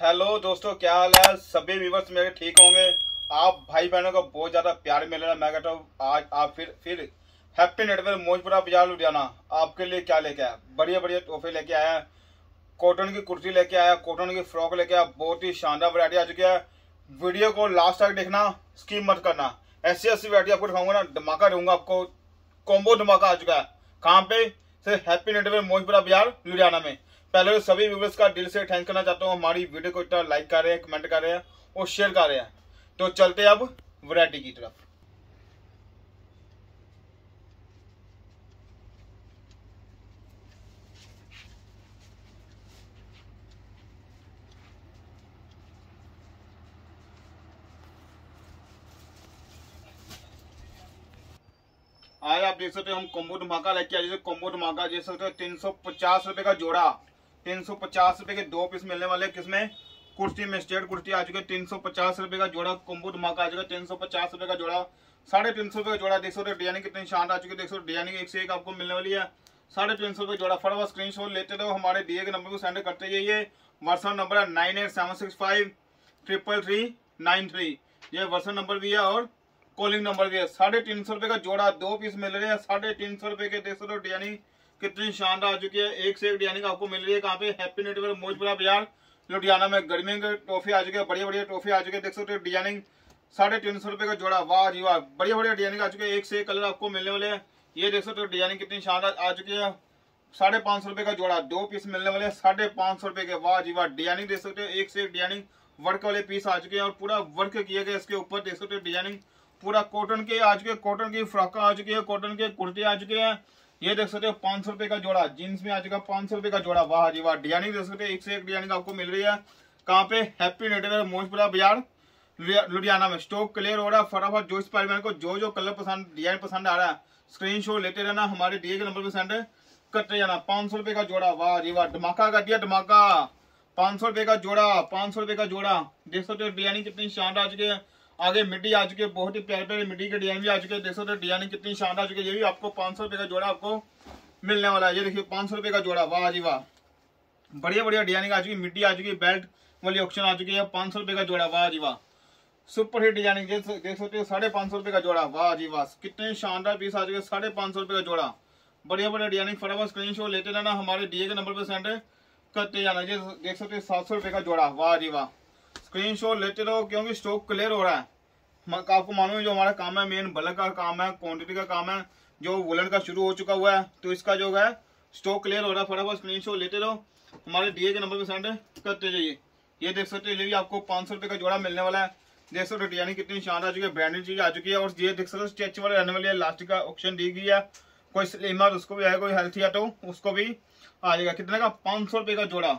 Hello दोस्तों, क्या हाल है? सभी व्यूवर्स मेरे ठीक होंगे। आप भाई बहनों को बहुत ज़्यादा प्यार मिल रहा है, मैं कहता हूँ, आज आप फिर फिर हैप्पी नेटवर्क मौजपुरा बाज़ार लुधियाना। आपके लिए क्या लेके आया? बढ़िया बढ़िया तोहफे लेके आया है कॉटन की कुर्ती लेके आया कॉटन की फ्रॉक लेके आया, बहुत ही शानदार वरायटी आ चुकी है। वीडियो को लास्ट तक देखना स्कीम मत करना। ऐसी ऐसी वरायटी आपको दिखाऊँगा ना, धमाका दूँगा आपको। कॉम्बो धमाका आ चुका है। कहाँ पे? सिर्फ़ हैप्पी नेटवर्क मौजपुरा बाज़ार लुधियाना में। पहले तो सभी व्यूवर्स का दिल से थैंक करना चाहता हूँ। हमारी वीडियो को इतना लाइक कर रहे हैं कमेंट कर रहे हैं और शेयर कर रहे हैं। तो चलते अब वैरायटी की तरफ़। आज आप देख सकते हो हम कोम्बो धमाका लेके आए जैसे कोम्बो धमाका देख सकते हो तीन सौ पचास रुपए का जोड़ा। तीन सौ पचास रुपए के दो पीस मिलने वाले किसमें? कुर्ती में स्टेट कुर्ती आ चुकी है। तीन सौ पचास रुपए का जोड़ा कोम्बो धमाका आ चुका है। तीन सौ पचास रुपए का जोड़ा, साढ़े तीन सौ रुपए का जोड़ा। देख सकते हो, डिज़ाइनिंग कितनी शानदार आ चुकी है। देख सकते डिज़ाइनिंग एक से एक आपको मिलने वाली है। साढ़े तीन सौ रुपए जोड़ा। फटाफट स्क्रीन शॉट लेते रहो। हमारे दिए के नंबर को सेंड करते जाइए व्हाट्सएप नंबर है nine eight seven six five triple three nine three. ये व्हाट्सएप नंबर भी है और कॉलिंग नंबर भी है। साढ़े तीन सौ रुपए का जोड़ा, दो पीस मिल रहे हैं। साढ़े तीन सौ रुपए के देख हो, डिज़ाइनिंग कितनी शानदार आ चुकी है। एक से एक डिज़ाइनिंग आपको मिल रही है। कहाँ पे हैप्पी नेटवर्क मौजपुरा बाज़ार, लुधियाना में गर्मी के टॉफी आ चुके हैं। बढ़िया बढ़िया टॉफी आ चुके हैं। देख सकते हो डिज़ाइनिंग साढ़े तीन सौ रुपए का जोड़ा। वाह जी वाह। बढ़िया बढ़िया डिज़ाइनिंग आ चुके हैं। एक से एक कलर आपको मिलने वाले हैं। ये देख सकते हो डिज़ाइनिंग कितनी शानदार आ चुकी है। साढ़े पाँच सौ रुपए का जोड़ा। दो पीस मिलने वाले हैं। साढ़े पाँच सौ रुपए के। वाह जी वाह। डिज़ाइनिंग देख सकते हो। एक से एक डिज़ाइनिंग वर्क वाले पीस आ चुके हैं और पूरा वर्क किए गए इसके ऊपर। देख सकते हो डिज़ाइनिंग पूरा कॉटन के आ चुके कॉटन की फ्रॉका आ चुकी है। कॉटन के कुर्ते आ चुके हैं। ये देख सकते हो, पाँच सौ रुपए का जोड़ा, जीन्स में आ चुका पाँच सौ रुपए का जोड़ा। वाह जी वाह डिज़ाइनिंग देख सकते हो, एक से एक डिज़ाइनिंग आपको मिल रही है। कहाँ पे? हैप्पी नेटवर्क मोजपुरा बाज़ार लुधियाना में। स्टॉक क्लियर हो रहा है फटाफट जो इस पारिवार को जो जो कलर पसंद, डिज़ाइन पसंद आ रहा है स्क्रीन लेते रहना, हमारे दिए के नंबर पर सेंड करते जाना पाँच रुपए का जोड़ा, वाह जी वाह, धमाका कर दिया, धमाका। पाँच रुपए का जोड़ा, पाँच रुपए का जोड़ा। देख सकते हो, डिज़ाइनिंग कितनी शानदार आ चुकी है। आगे मिट्टी आ चुकी है, बहुत ही प्यारे प्यारे मिट्टी के डिज़ाइन भी आ चुके हैं। देख सकते डिज़ाइनिंग कितनी शानदार चुकी है। ये भी आपको पाँच सौ का जोड़ा आपको मिलने वाला है। ये देखिए, पाँच सौ का जोड़ा, वाह जी वाह। बढ़िया बढ़िया डिज़ाइनिंग आ चुकी है, मिट्टी आ चुकी है, बेल्ट वाली ऑप्शन आ चुकी है, पाँच सौ का जोड़ा, वाह जी वाह। सुपर हिट डिज़ाइनिंग, देख सकते हो, साढ़े पाँच सौ रुपए का जोड़ा, वाह जी वाह। कितने शानदार पीस आ चुके साढ़े पाँच सौ रुपए का जोड़ा। बढ़िया बढ़िया डिज़ाइनिंग, फटाफट स्क्रीन शॉट लेते रहना, हमारे डीए के नंबर पर सेंड करते जाना। देख सकते हो, सात सौ रुपए का जोड़ा, वाह जी वाह। स्क्रीन शॉट लेते रहो, क्योंकि स्टॉक क्लियर हो रहा है। आपको मालूम है जो हमारा काम है मेन बल्क का काम है क्वांटिटी का काम है, जो वुलन का शुरू हो चुका हुआ है तो इसका जो है स्टॉक क्लियर हो रहा है। फटाफट स्क्रीन शॉट लेते रहो। हमारे डीए के नंबर पर सेंड करते जाइए। ये देख सकते हो, ये आपको पाँच सौ रुपए का जोड़ा मिलने वाला है। देख सकते हो डिज़ाइनिंग कितनी शानदार आ चुकी है ब्रांडेड चीज़ आ चुकी है। और ये देख सकते हो स्ट्रेच वाले रहने वाली है लास्टिक का ऑप्शन दी गई है। कोई स्लिमर उसको भी आएगा कोई हेल्थी है तो उसको भी आ जाएगा। कितने का? पाँच सौ रुपए का जोड़ा।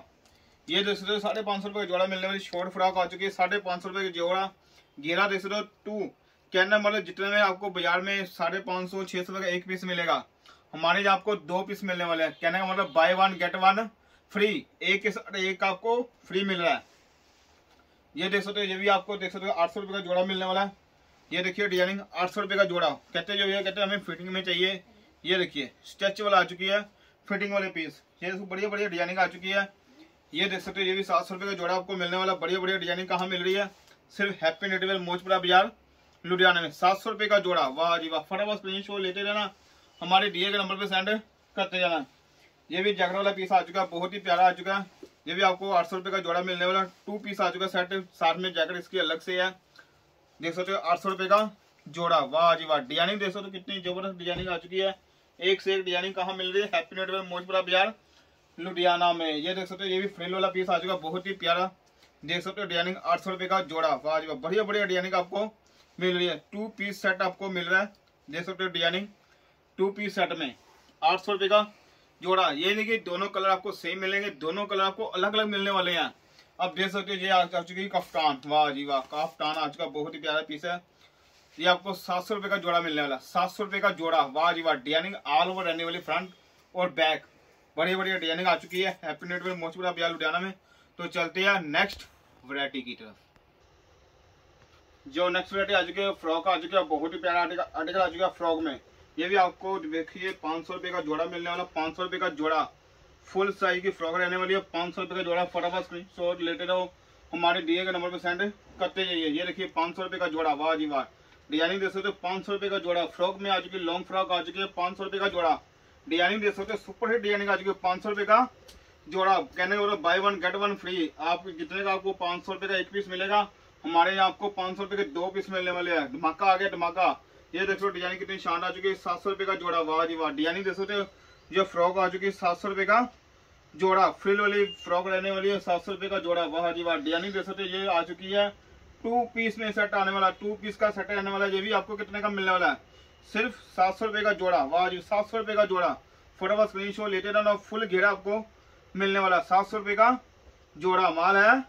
ये देख सकते हो, साढ़े पाँच सौ रुपए का जोड़ा मिलने वाली शॉर्ट फ्रॉक आ चुकी है, साढ़े पाँच सौ रुपए का जोड़ा। घेरा देख सकते हो टू कहना मतलब जितने में आपको बाज़ार में साढ़े पाँच सौ, छह सौ का एक पीस मिलेगा, हमारे यहाँ आपको दो पीस मिलने वाले हैं। कहने का मतलब buy one get one free एक के साथ एक आपको फ्री मिल रहा है। ये देख सकते हो, ये भी आपको देख सकते हो, आठ सौ रुपए का जोड़ा मिलने वाला है। ये देखिए डिज़ाइनिंग आठ सौ रुपए का जोड़ा। कहते जो ये, कहते हमें फिटिंग में चाहिए। ये देखिए स्ट्रेच वाला आ चुकी है फिटिंग वाले पीस ये बढ़िया बढ़िया डिज़ाइनिंग आ चुकी है। ये देख सकते हो, ये भी सात सौ रुपए का जोड़ा आपको मिलने वाला बढ़िया बढ़िया डिज़ाइनिंग कहाँ मिल रही है? सिर्फ़ हैप्पी नेटवेल मोजपुरा बाज़ार, लुधियाना में। सात सौ रुपए का जोड़ा। वाह जी वाह, फटाफट स्क्रीन शॉट लेते रहना। हमारे दिए के नंबर पे सेंड करते जाना ये भी जैकेट वाला पीस आ चुका है, बहुत ही प्यारा आ चुका है। ये भी आपको आठ सौ रुपए का जोड़ा मिलने वाला। टू पीस आ चुका है सेट साथ में जैकेट इसकी अलग से है। देख सकते हो, आठ सौ रुपए का जोड़ा। वाह जी वाह डिज़ाइनिंग देख सकते हो कितनी ज़बरदस्त डिज़ाइनिंग आ चुकी है। एक से एक डिज़ाइनिंग कहाँ मिल रही है? हैप्पी नेटवर्क मोजपुरा बाज़ार। लुधियाना में। ये देख सकते हो, ये भी फ्रिल वाला पीस आ चुका बहुत ही प्यारा। देख सकते हो डिज़ाइनिंग आठ सौ रुपए का जोड़ा। वाह जी बढ़िया बढ़िया डिज़ाइनिंग आपको मिल रही है। टू पीस सेट आपको मिल रहा है। देख सकते हो डिज़ाइनिंग टू पीस सेट में आठ सौ रुपए का जोड़ा। ये नहीं कि दोनों कलर आपको सेम मिलेंगे, दोनों कलर आपको अलग अलग मिलने वाले हैं। अब देख सकते हो, ये आ चुकी है कफ्तान। वाह जी वाह, कफ्तान आज का बहुत ही प्यारा पीस है। ये आपको सात सौ रुपए का जोड़ा मिलने वाला, सात सौ रुपए का जोड़ा। वाह जी वाह डिज़ाइनिंग ऑल ओवर रहने वाली फ्रंट और बैक बड़ी बड़ी डिज़ाइनिंग आ चुकी है। हैप्पी नेट में मोचपुरा बाज़ार लुधियाना में। तो चलते हैं नेक्स्ट वरायटी की तरफ़। जो नेक्स्ट वरायटी आ चुकी है, फ्रॉक आ चुकी है, बहुत ही प्यारा आर्टिकल आ चुका है फ्रॉक में। ये भी आपको देखिए, पाँच सौ रुपये का जोड़ा मिलने वाला, पाँच सौ रुपये का जोड़ा। फुल साइज़ की फ्रॉक रहने वाली है, पाँच सौ रुपये का जोड़ा, फटाफट स्क्रीन शॉट लेते रहो। हमारे दिए गए नंबर पर सेंड करते जाइए। ये देखिए, पाँच सौ रुपये का जोड़ा, वाह जी वाह। डिज़ाइनिंग देख सकते हो पाँच सौ रुपये का जोड़ा। फ्रॉक में आ चुकी लॉन्ग फ्रॉक आ चुकी है, पाँच सौ रुपये का जोड़ा। डिज़ाइनिंग देख सकते हो, सुपर हिट डिज़ाइनिंग आ चुकी है पाँच सौ रुपये का। जोड़ा कहने का buy one get one free आप जितने का आपको पाँच सौ रुपये का एक पीस मिलेगा, हमारे यहाँ आपको पाँच सौ रुपये के दो पीस मिलने वाले हैं। धमाका आ गया, धमाका। ये देख सो डिज़ाइन कितनी शान आ चुकी है, सात सौ रुपये का जोड़ा, वाह जी वाह। डिज़ाइनिंग देख सकते हो जो फ्रॉक आ चुकी है, सात सौ रुपये का जोड़ा फ्रिल वाली फ्रॉक रहने वाली है, सात सौ रुपये का जोड़ा, वाह जी वाह। डिज़ाइनिंग देख सकते ये आ चुकी है टू पीस में सेट आने वाला टू पीस का सेट रहने वाला ये भी आपको कितने का मिलने वाला है? सिर्फ़ सात सौ रुपये का जोड़ा। वाह जी, सात सौ रुपये का जोड़ा। फटाफट स्क्रीन शॉट लेते रहना फुल घेरा आपको मिलने वाला। सात सौ रुपये का जोड़ा माल है।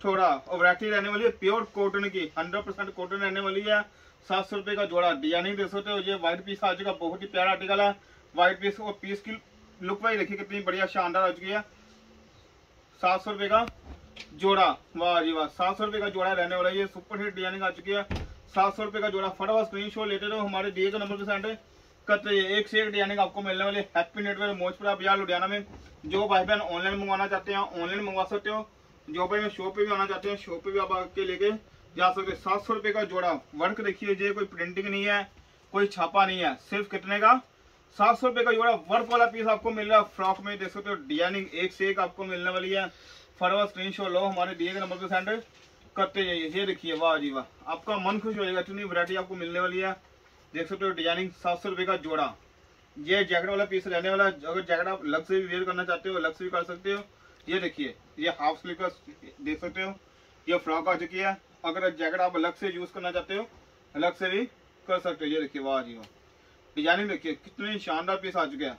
थोड़ा और वरायटी रहने वाली है प्योर कॉटन की। हंड्रेड परसेंट कॉटन रहने वाली है। सात सौ रुपये का जोड़ा। डिज़ाइनिंग देख सकते हो, ये व्हाइट पीस आ चुका, बहुत ही प्यारा आर्टिकल है। व्हाइट पीस और पीस की लुक वाइज देखिए, कितनी बढ़िया शानदार आ चुकी है। सात सौ रुपये का जोड़ा। वाह जी, वाह। सात सौ रुपये का जोड़ा रहने वाला है। ये सुपर हिट डिज़ाइनिंग आ चुकी है। सात सौ रुपये का जोड़ा। फटाफट स्क्रीन शॉट लेते रहो, हमारे दिए गए नंबर पर सेंड करते हैं एक से एक डिज़ाइनिंग आपको मिलने वाली हैप्पी नेटवर्क मोजपुरा बाज़ार लुधियाना में। जो भाई बहन ऑनलाइन मंगवाना चाहते हैं ऑनलाइन मंगवा सकते हो। जो भाई मैं शॉप पे भी आना चाहते हैं शॉप पे भी आप आके लेके जा सकते हो। सात सौ रुपये का जोड़ा। वर्क देखिए, ये कोई प्रिंटिंग नहीं है, कोई छापा नहीं है। सिर्फ़ कितने का? सात सौ रुपये का जोड़ा। वर्क वाला पीस आपको मिल रहा है। फ्रॉक में देख सकते हो डिज़ाइनिंग एक से एक आपको मिलने वाली है। फटाफट स्क्रीन लो, हमारे दिए गए नंबर पर सेंड करते जाइए, ये देखिए, वाह जी वाह। आपका मन खुश हो जाएगा, इतनी वरायटी आपको मिलने वाली है। देख सकते हो डिज़ाइनिंग सात सौ का जोड़ा। ये जैकेट वाला पीस रहने वाला अगर जैकेट आप अलग से भी वेयर करना चाहते हो अलग से भी कर सकते हो। ये देखिए, ये हाफ़ स्लीव का देख सकते हो। ये फ्रॉक आ चुकी है। अगर जैकेट आप अलग से यूज़ करना चाहते हो अलग से भी कर सकते हो। ये देखिए, वाह जी वाह। डिज़ाइनिंग देखिए, कितनी शानदार पीस आ चुके हैं।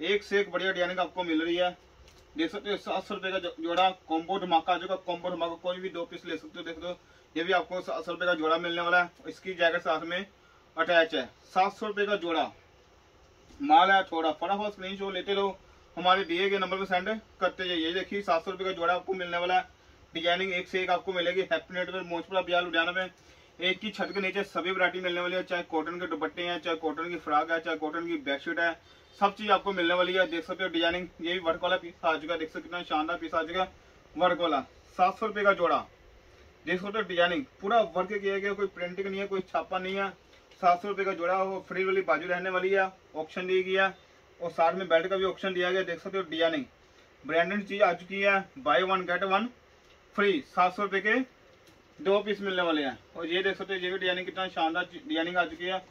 एक से एक बढ़िया डिज़ाइनिंग आपको मिल रही है। देख सकते हो, सात सौ रुपए का जोड़ा कॉम्बो धमाका जो कॉम्बो धमाका, कोई भी दो पीस ले सकते हो, देख दो ये भी आपको सात सौ रुपए का जोड़ा मिलने वाला है। इसकी जैकेट साथ में अटैच है। सात सौ रुपए का जोड़ा। माल है थोड़ा, फटाफट स्क्रीन शॉट लेते रहो। हमारे दिए गए नंबर पर सेंड करते जाइए। ये देखिए, सात सौ रुपये का जोड़ा आपको मिलने वाला है। डिज़ाइनिंग एक से एक आपको मिलेगी। हैप्पी नेटवर्क मोजपुरा, बिहार, लुधियाना में। एक की छत के नीचे सभी वरायटी मिलने वाली है, चाहे कॉटन के दुपट्टे हैं, चाहे कॉटन की फ्रॉक है, चाहे कॉटन की बेडशीट है, सब चीज़ आपको मिलने वाली है। देख सकते हो डिज़ाइनिंग ये भी वर्क वाला पीस आ चुका है। देख सकते कितना शानदार पीस आ चुका है वर्क वाला। सात सौ रुपये का जोड़ा। देख सकते हो डिज़ाइनिंग पूरा वर्क किया गया, कोई प्रिंटिंग नहीं है, कोई छापा नहीं है। सात सौ रुपये का जोड़ा, वो फ्री वाली बाजू रहने वाली है ऑप्शन दी गई है। और साथ में बेल्ट का भी ऑप्शन दिया गया, देख सकते हो डिज़ाइनिंग ब्रांडेड चीज़ आ चुकी है buy one get one free सात सौ रुपये के दो पीस मिलने वाले हैं। और ये देख सकते हो, ये भी डिज़ाइनिंग कितना शानदार डिज़ाइनिंग आ चुकी है।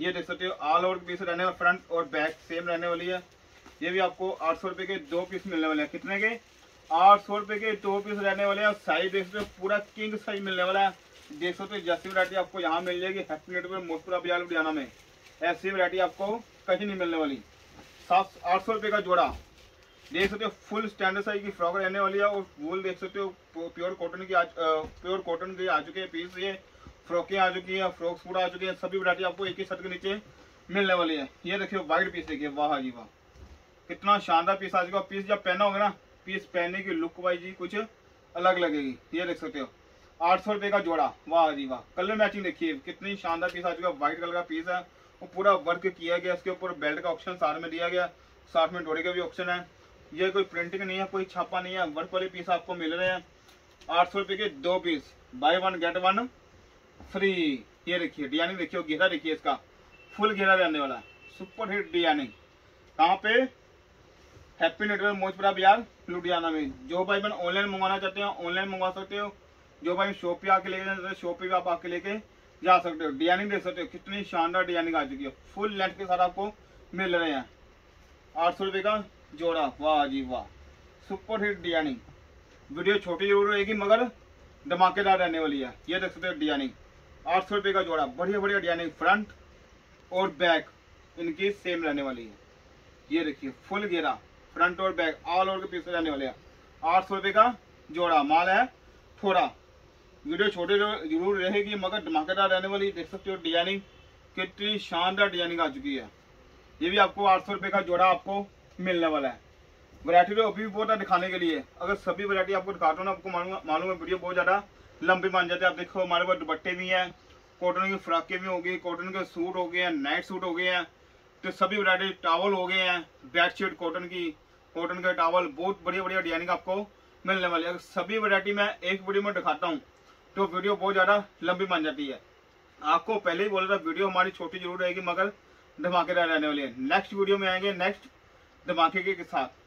ये देख सकते हो ऑल ओवर पीस रहने वाले फ्रंट और बैक सेम रहने वाली है। ये भी आपको आठ सौ के दो पीस मिलने वाले हैं। कितने के? आठ सौ के दो पीस रहने वाले हैं। साइज़ देख सकते हो, पूरा किंग साइज़ मिलने वाला है। देख सकते हो, जैसी वरायटी आपको यहाँ मिल जाएगी हैप्पी नेट में मोटपुरा बाज़ार लुधियाना में। ऐसी वरायटी आपको कहीं नहीं मिलने वाली। सात आठ सौ का जोड़ा। देख सकते हो फुल स्टैंडर्ड साइज़ की फ्रॉक रहने वाली है और वूल देख सकते हो प्योर कॉटन की प्योर कॉटन की आ चुके हैं पीस ये फ्रॉकें आ चुकी है फ्रॉक्स पूरा आ चुके हैं, सभी वरायटी आपको एक ही छत के नीचे मिलने वाली है। ये देखिए व्हाइट पीस देखिए, वाह जी वाह। कितना शानदार पीस आ चुका पीस जब पहना होगा ना पीस पहनने की लुक वाइज ही कुछ अलग लगेगी। ये देख सकते हो, आठ सौ रुपये का जोड़ा, वाह जी वाह। कलर मैचिंग देखिए, कितनी शानदार पीस आ चुका व्हाइट कलर का पीस है, वो पूरा वर्क किया गया, इसके ऊपर बेल्ट का ऑप्शन साथ में दिया गया, साथ में डोरे का भी ऑप्शन है। ये कोई प्रिंटिंग नहीं है, कोई छापा नहीं है। वर्क वाले पीस आपको मिल रहे हैं। आठ सौ रुपये के दो piece buy one get one free ये देखिए डिज़ाइनिंग देखिए, घेरा देखिए इसका। फुल घेरा रहने वाला सुपर हिट डिज़ाइनिंग कहाँ पे? हैप्पी नेटवर्क मोजपुरा बाज़ार, लुधियाना में। जो भाई बहन ऑनलाइन मंगवाना चाहते हैं ऑनलाइन मंगवा सकते हो। जो भाई शॉप पे आके लेके जाते हैं शॉप पे भी आप आके लेके जा सकते हो। डिज़ाइनिंग देख सकते हो। कितनी शानदार डिज़ाइनिंग आ चुकी है। फुल लेंथ के साथ आपको मिल रहे हैं। आठ सौ रुपये का जोड़ा, वाह जी वाह। सुपर हिट डिज़ाइनिंग वीडियो छोटी ज़रूर रहेगी मगर धमाकेदार रहने वाली है। ये देख सकते हो डिज़ाइनिंग आठ सौ रुपये का जोड़ा बढ़िया बढ़िया डिज़ाइनिंग फ्रंट और बैक, इनकी सेम रहने वाली है। ये देखिए फुल घेरा फ्रंट और बैक ऑल ओवर के पीस रहने वाले हैं। आठ सौ रुपये का जोड़ा, माल है थोड़ा। वीडियो छोटे ज़रूर रहेगी, मगर धमाकेदार रहने वाली, देख सकते हो डिज़ाइनिंग कितनी शानदार डिज़ाइनिंग आ चुकी है। ये भी आपको आठ सौ रुपये का जोड़ा आपको मिलने वाला है। वैरायटी तो अभी भी बहुत है दिखाने के लिए। अगर सभी वैरायटी आपको दिखाता हूँ ना, आपको मालूम है वीडियो बहुत ज़्यादा लंबी बन जाते हैं। आप देखो, हमारे पास दुपट्टे भी हैं कॉटन की फ्राकें भी हो गई कॉटन के सूट हो गए हैं नाइट सूट हो गए हैं। तो सभी वरायटी टावल हो गए हैं बेडशीट कॉटन की कॉटन के टावल बहुत बढ़िया बढ़िया डिज़ाइनिंग आपको मिलने वाली है। अगर सभी वैरायटी मैं एक वीडियो में दिखाता हूँ तो वीडियो बहुत ज़्यादा लंबी बन जाती है। आपको पहले ही बोल रहा वीडियो हमारी छोटी ज़रूर रहेगी, मगर धमाकेदार रहने वाली है। नेक्स्ट वीडियो में आएँगे नेक्स्ट धमाके के साथ?